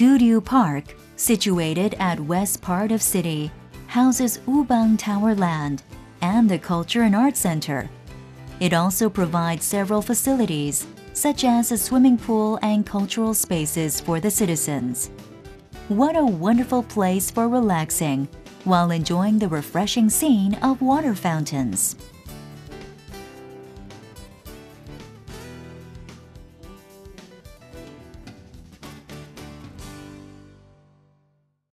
Duryu Park, situated at west part of city, houses Woobang Tower Land and the Culture and Arts Center. It also provides several facilities, such as a swimming pool and cultural spaces for the citizens. What a wonderful place for relaxing while enjoying the refreshing scene of water fountains.